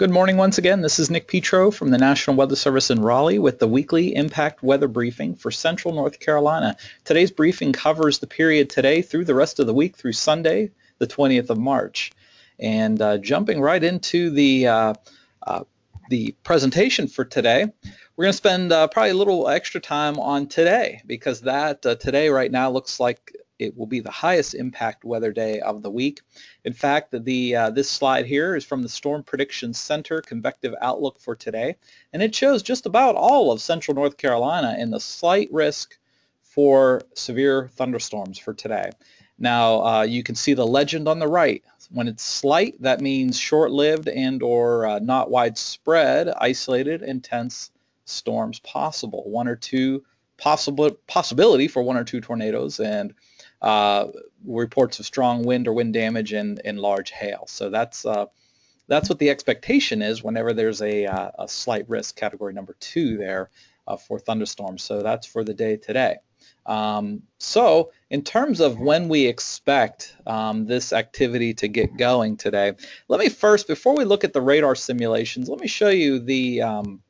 Good morning once again. This is Nick Petro from the National Weather Service in Raleigh with the weekly impact weather briefing for Central North Carolina. Today's briefing covers the period today through the rest of the week through Sunday, the 20th of March. And uh, jumping right into the uh, uh, the presentation for today, we're going to spend uh, probably a little extra time on today because that uh, today right now looks like it will be the highest impact weather day of the week. In fact, the uh, this slide here is from the Storm Prediction Center convective outlook for today, and it shows just about all of central North Carolina and the slight risk for severe thunderstorms for today. Now, uh, you can see the legend on the right. When it's slight, that means short-lived and or uh, not widespread, isolated, intense storms possible. One or two possible possibility for one or two tornadoes and uh, reports of strong wind or wind damage and, and large hail. So that's uh, that's what the expectation is whenever there's a, uh, a slight risk category number two there uh, for thunderstorms. So that's for the day today. Um, so in terms of when we expect um, this activity to get going today, let me first, before we look at the radar simulations, let me show you the um,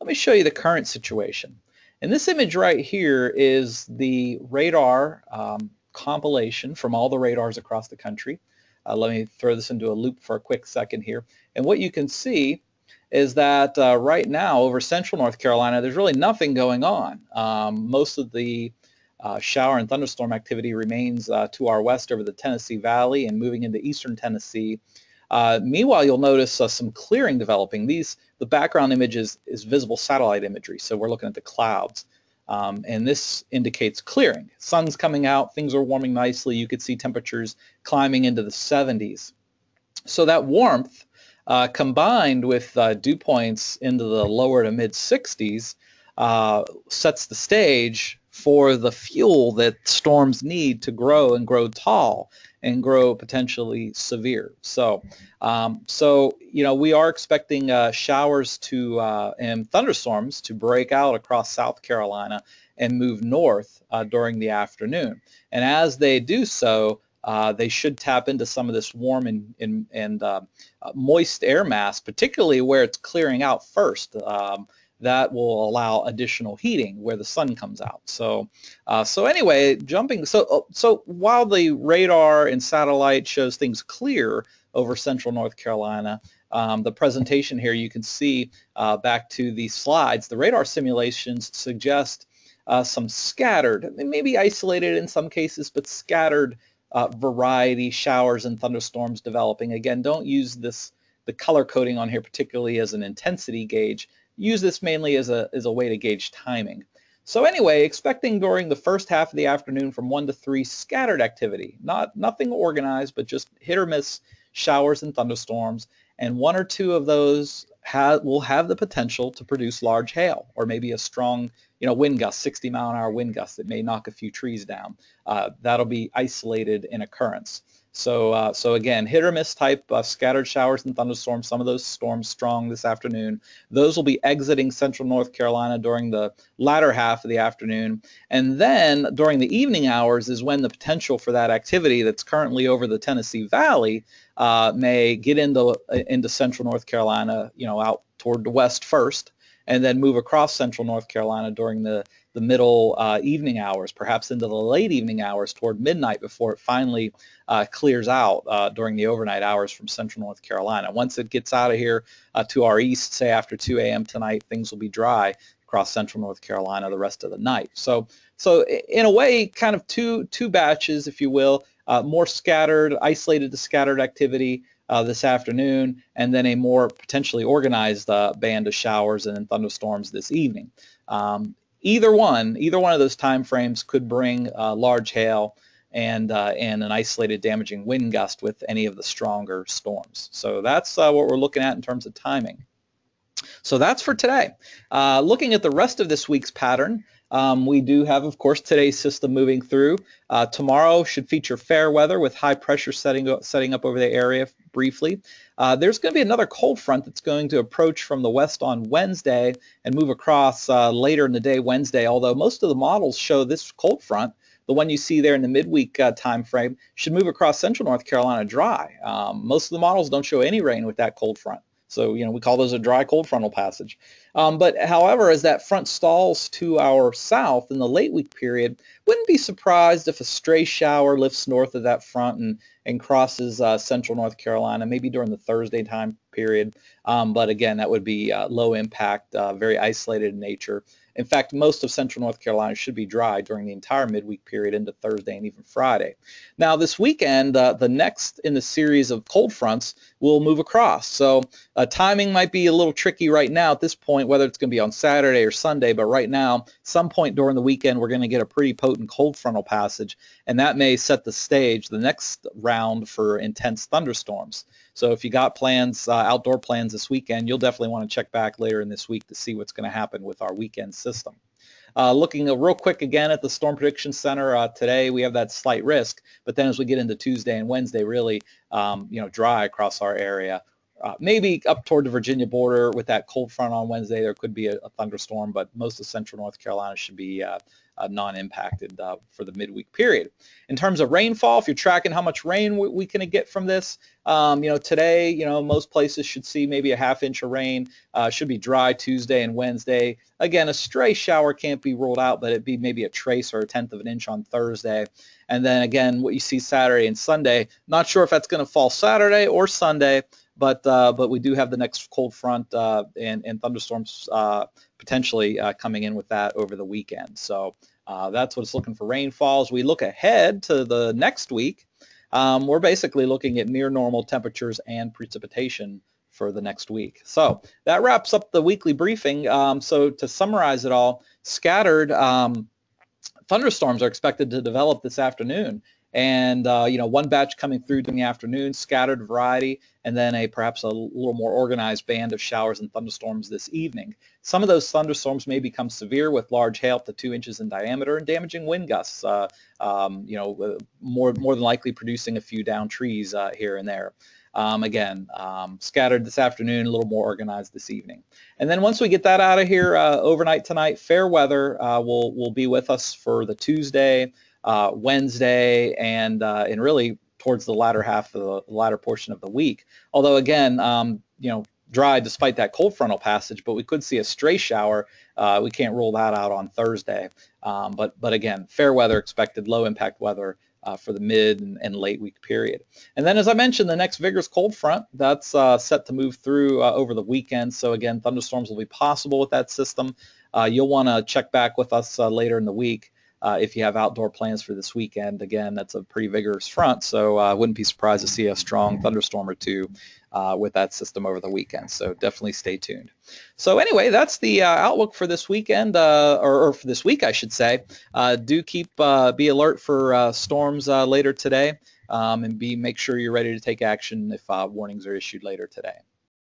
let me show you the current situation. And this image right here is the radar um, compilation from all the radars across the country. Uh, let me throw this into a loop for a quick second here. And what you can see is that uh, right now over central North Carolina, there's really nothing going on. Um, most of the uh, shower and thunderstorm activity remains uh, to our west over the Tennessee Valley and moving into eastern Tennessee. Uh, meanwhile, you'll notice uh, some clearing developing. These, the background image is, is visible satellite imagery, so we're looking at the clouds. Um, and this indicates clearing. Sun's coming out, things are warming nicely. You could see temperatures climbing into the 70s. So that warmth uh, combined with uh, dew points into the lower to mid 60s uh, sets the stage for the fuel that storms need to grow and grow tall and grow potentially severe. So, um, so you know, we are expecting uh, showers to uh, and thunderstorms to break out across South Carolina and move north uh, during the afternoon. And as they do so, uh, they should tap into some of this warm and, and, and uh, moist air mass, particularly where it's clearing out first. Um, that will allow additional heating where the sun comes out. So, uh, so anyway, jumping. So, uh, so while the radar and satellite shows things clear over central North Carolina, um, the presentation here you can see uh, back to the slides. The radar simulations suggest uh, some scattered, maybe isolated in some cases, but scattered uh, variety showers and thunderstorms developing. Again, don't use this the color coding on here particularly as an intensity gauge use this mainly as a, as a way to gauge timing. So anyway, expecting during the first half of the afternoon from 1 to 3 scattered activity, not nothing organized, but just hit or miss showers and thunderstorms, and one or two of those will have the potential to produce large hail or maybe a strong you know, wind gust, 60 mile an hour wind gust that may knock a few trees down. Uh, that'll be isolated in occurrence. So, uh, so again, hit or miss type uh, scattered showers and thunderstorms. Some of those storms strong this afternoon. Those will be exiting central North Carolina during the latter half of the afternoon. And then during the evening hours is when the potential for that activity that's currently over the Tennessee Valley uh, may get into uh, into central North Carolina, you know, out toward the west first, and then move across central North Carolina during the the middle uh, evening hours, perhaps into the late evening hours toward midnight before it finally uh, clears out uh, during the overnight hours from central North Carolina. Once it gets out of here uh, to our east, say after 2 a.m. tonight, things will be dry across central North Carolina the rest of the night. So, so in a way, kind of two two batches, if you will, uh, more scattered, isolated to scattered activity. Uh, this afternoon, and then a more potentially organized uh, band of showers and thunderstorms this evening. Um, either one, either one of those time frames could bring uh, large hail and uh, and an isolated damaging wind gust with any of the stronger storms. So that's uh, what we're looking at in terms of timing. So that's for today. Looking at the rest of this week's pattern, um, we do have, of course, today's system moving through. Uh, tomorrow should feature fair weather with high pressure setting, setting up over the area briefly. Uh, there's going to be another cold front that's going to approach from the west on Wednesday and move across uh, later in the day Wednesday, although most of the models show this cold front the one you see there in the midweek uh, time frame should move across central North Carolina dry. Um, most of the models don't show any rain with that cold front. So, you know, we call those a dry cold frontal passage. Um, but however, as that front stalls to our south in the late week period, wouldn't be surprised if a stray shower lifts north of that front and, and crosses uh, central North Carolina, maybe during the Thursday time period. Um, but again, that would be uh, low impact, uh, very isolated in nature. In fact, most of central North Carolina should be dry during the entire midweek period into Thursday and even Friday. Now, this weekend, uh, the next in the series of cold fronts will move across. So uh, timing might be a little tricky right now at this point, whether it's going to be on Saturday or Sunday. But right now, some point during the weekend, we're going to get a pretty potent cold frontal passage, and that may set the stage the next round for intense thunderstorms. So if you got plans, uh, outdoor plans this weekend, you'll definitely want to check back later in this week to see what's going to happen with our weekend system. Uh, looking uh, real quick again at the Storm Prediction Center uh, today, we have that slight risk, but then as we get into Tuesday and Wednesday, really, um, you know, dry across our area. Uh, maybe up toward the Virginia border with that cold front on Wednesday, there could be a, a thunderstorm, but most of central North Carolina should be uh, non-impacted uh, for the midweek period. In terms of rainfall, if you're tracking how much rain we, we can get from this, um, you know, today, you know, most places should see maybe a half inch of rain. Uh, should be dry Tuesday and Wednesday. Again, a stray shower can't be ruled out, but it'd be maybe a trace or a tenth of an inch on Thursday. And then again, what you see Saturday and Sunday, not sure if that's going to fall Saturday or Sunday, but uh, but we do have the next cold front uh, and, and thunderstorms uh, potentially uh, coming in with that over the weekend. So uh, that's what it's looking for rainfall. As we look ahead to the next week, um, we're basically looking at near normal temperatures and precipitation for the next week. So that wraps up the weekly briefing. Um, so to summarize it all, scattered um, thunderstorms are expected to develop this afternoon and uh, you know one batch coming through in the afternoon, scattered variety, and then a perhaps a little more organized band of showers and thunderstorms this evening. Some of those thunderstorms may become severe with large hail up to two inches in diameter and damaging wind gusts. Uh, um, you know, uh, more more than likely producing a few down trees uh, here and there. Um, again, um, scattered this afternoon, a little more organized this evening. And then once we get that out of here uh, overnight tonight, fair weather uh, will will be with us for the Tuesday uh, Wednesday, and uh, and really towards the latter half of the latter portion of the week. Although again, um, you know, dry despite that cold frontal passage, but we could see a stray shower. Uh, we can't rule that out on Thursday. Um, but but again, fair weather expected, low impact weather. Uh, for the mid and, and, late week period. And then, as I mentioned, the next vigorous cold front that's uh, set to move through uh, over the weekend. So again, thunderstorms will be possible with that system. Uh, you'll want to check back with us uh, later in the week uh, if you have outdoor plans for this weekend. Again, that's a pretty vigorous front, so I uh, wouldn't be surprised to see a strong thunderstorm or two uh, with that system over the weekend. So definitely stay tuned. So anyway, that's the uh, outlook for this weekend, uh, or, or, for this week, I should say. Uh, do keep be alert for storms later today, um, and be make sure you're ready to take action if warnings are issued later today.